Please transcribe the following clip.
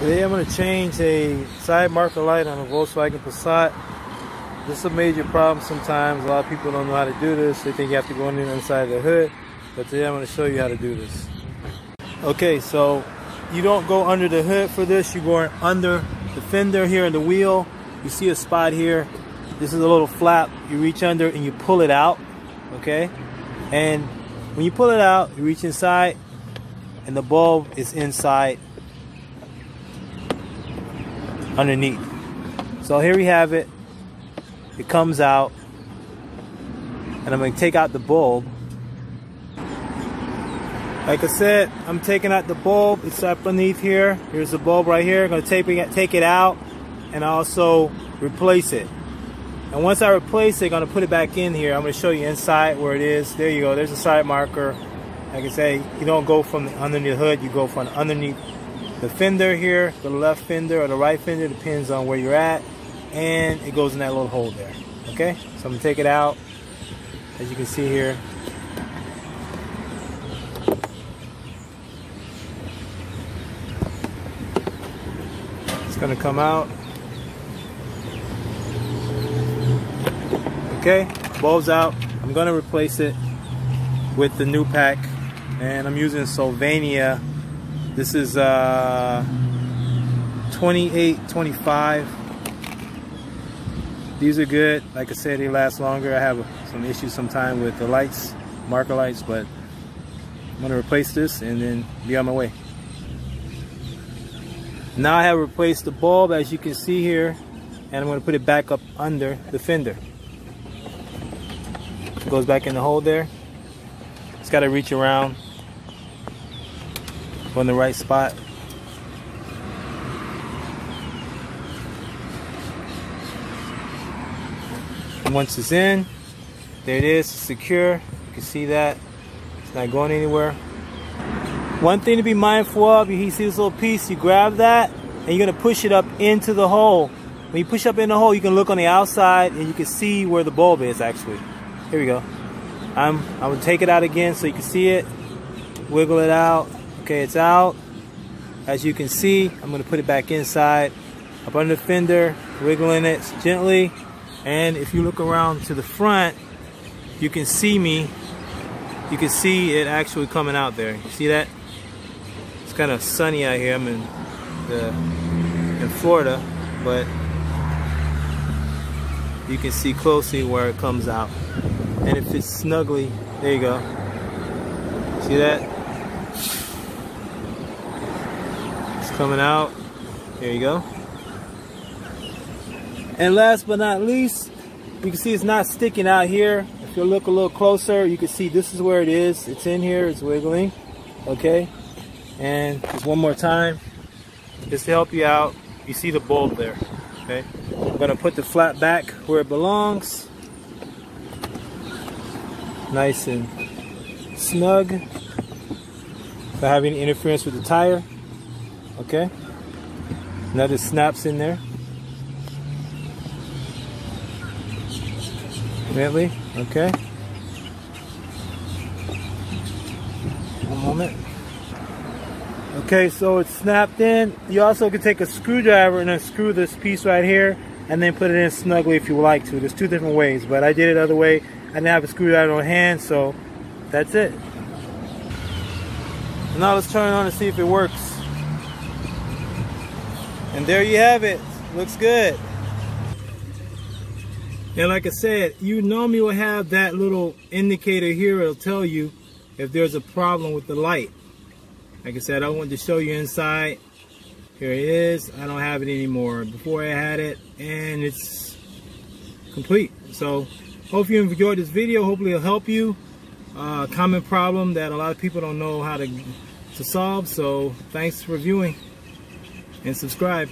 Today I'm going to change a side marker light on a Volkswagen Passat. This is a major problem sometimes. A lot of people don't know how to do this. They think you have to go on the inside the hood. But today I'm going to show you how to do this. Okay, so you don't go under the hood for this. You're going under the fender here in the wheel. You see a spot here. This is a little flap. You reach under and you pull it out. Okay? And when you pull it out, you reach inside and the bulb is inside underneath. So here we have it. It comes out. And I'm going to take out the bulb. Like I said, I'm taking out the bulb. It's up underneath here. Here's the bulb right here. I'm going to take it out and also replace it. And once I replace it, I'm going to put it back in here. I'm going to show you inside where it is. There you go. There's a side marker. Like I say, you don't go from underneath the hood. You go from underneath the fender here, the left fender or the right fender, depends on where you're at. And it goes in that little hole there. Okay, so I'm gonna take it out. As you can see here. It's gonna come out. Okay, bulb's out. I'm gonna replace it with the new pack and I'm using Sylvania this is uh, 28, 25. These are good. Like I said, they last longer. I have some issues sometime with the lights, marker lights, but I'm gonna replace this and then be on my way. Now I have replaced the bulb as you can see here and I'm gonna put it back up under the fender. It goes back in the hole there. It's gotta reach around on the right spot. And once it's in, there it is, secure. You can see that. It's not going anywhere. One thing to be mindful of, you see this little piece, you grab that, and you're gonna push it up into the hole. When you push up in the hole, you can look on the outside and you can see where the bulb is actually. Here we go. I'm, I'm gonna take it out again so you can see it. Wiggle it out. Okay, it's out. As you can see, I'm going to put it back inside, up under the fender, wiggling it gently. And if you look around to the front, you can see me. You can see it actually coming out there. You see that? It's kind of sunny out here. I'm in the in Florida, but you can see closely where it comes out. And if it's snugly, there you go. See that? Coming out. There you go. And last but not least, you can see it's not sticking out here. If you look a little closer, you can see this is where it is. It's in here, it's wiggling. Okay. And just one more time, just to help you out, you see the bulb there. Okay. I'm gonna put the flat back where it belongs. Nice and snug. Without having interference with the tire. Okay? Now snaps in there. Gently, okay? One moment. Okay, so it's snapped in. You also can take a screwdriver and unscrew this piece right here and then put it in snugly if you would like to. There's two different ways, but I did it the other way. I didn't have a screwdriver on hand, so that's it. Now let's turn it on and see if it works. And there you have it. Looks good. And like I said, you normally will have that little indicator here. It'll tell you if there's a problem with the light. Like I said, I wanted to show you inside. Here it is. I don't have it anymore. Before I had it, and it's complete. So, hope you enjoyed this video. Hopefully it'll help you. Uh, common problem that a lot of people don't know how to, to solve. So, thanks for viewing and subscribe.